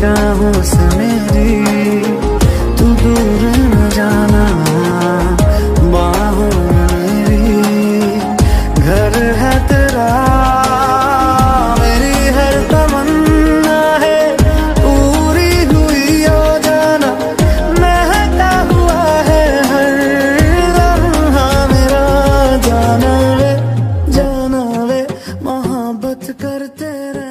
निगाहों से मेरी तू दूर न जाना बाहों मेरी। घर है तेरा, मेरी हर तमन्ना है। पूरी हुई हो जाना महका हुआ है हर लम्हा मेरा जाना वे जाना वे, मोहब्बत करते रहे।